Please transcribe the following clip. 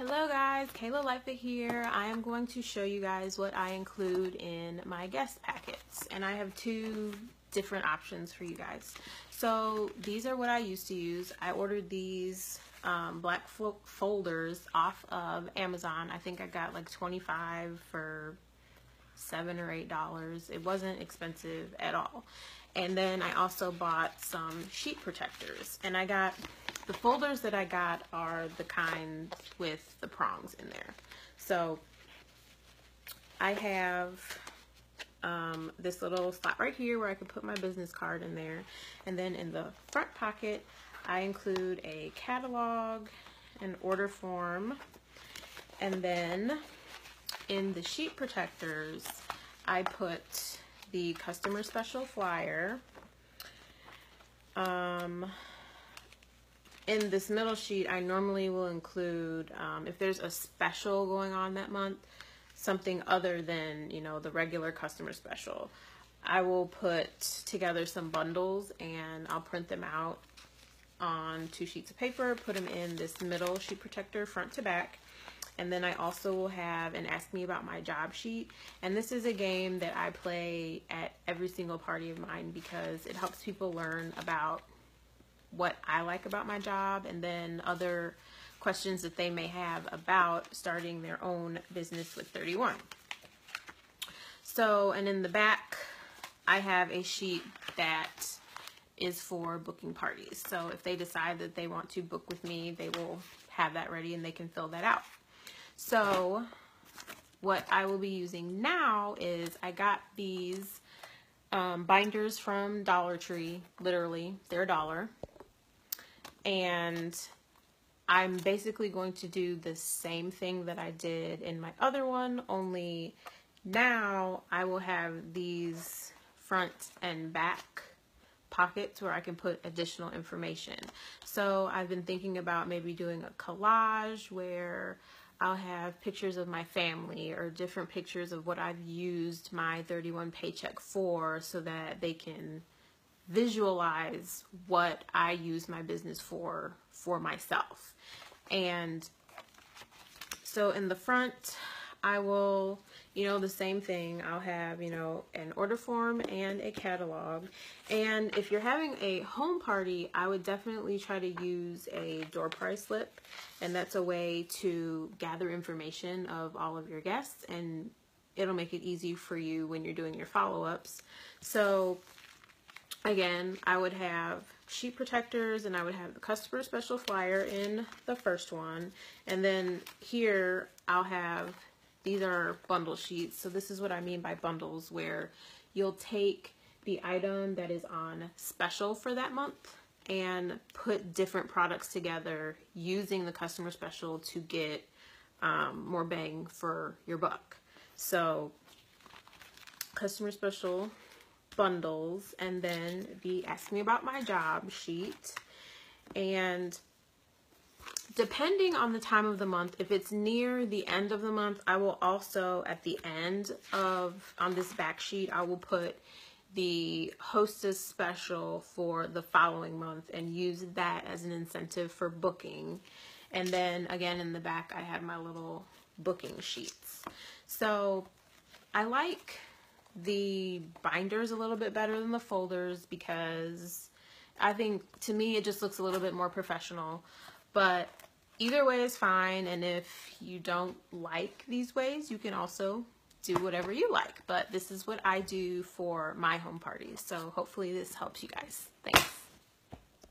Hello guys, Kayla Lightfoot here. I am going to show you guys what I include in my guest packets. And I have two different options for you guys. So these are what I used to use. I ordered these um, black fo folders off of Amazon. I think I got like 25 for seven or eight dollars. It wasn't expensive at all. And then I also bought some sheet protectors. And I got the folders that I got are the kind with the prongs in there. So I have um, this little slot right here where I can put my business card in there. And then in the front pocket, I include a catalog, an order form, and then in the sheet protectors, I put the customer special flyer, um, in this middle sheet, I normally will include, um, if there's a special going on that month, something other than, you know, the regular customer special. I will put together some bundles and I'll print them out on two sheets of paper, put them in this middle sheet protector front to back. And then I also will have an Ask Me About My Job sheet. And this is a game that I play at every single party of mine because it helps people learn about what I like about my job and then other questions that they may have about starting their own business with 31. So, and in the back, I have a sheet that is for booking parties. So if they decide that they want to book with me, they will have that ready and they can fill that out. So what I will be using now is I got these um, binders from Dollar Tree, literally, they're a dollar and I'm basically going to do the same thing that I did in my other one, only now I will have these front and back pockets where I can put additional information. So I've been thinking about maybe doing a collage where I'll have pictures of my family or different pictures of what I've used my 31 paycheck for so that they can visualize what I use my business for for myself. And so in the front, I will, you know, the same thing. I'll have, you know, an order form and a catalog. And if you're having a home party, I would definitely try to use a door prize slip. And that's a way to gather information of all of your guests and it'll make it easy for you when you're doing your follow-ups. So Again, I would have sheet protectors and I would have the customer special flyer in the first one. And then here I'll have, these are bundle sheets. So this is what I mean by bundles where you'll take the item that is on special for that month and put different products together using the customer special to get um, more bang for your buck. So customer special bundles and then the ask me about my job sheet and depending on the time of the month if it's near the end of the month I will also at the end of on this back sheet I will put the hostess special for the following month and use that as an incentive for booking. And then again in the back I have my little booking sheets. So I like the binders a little bit better than the folders because I think to me it just looks a little bit more professional. But either way is fine. And if you don't like these ways, you can also do whatever you like. But this is what I do for my home parties. So hopefully this helps you guys. Thanks.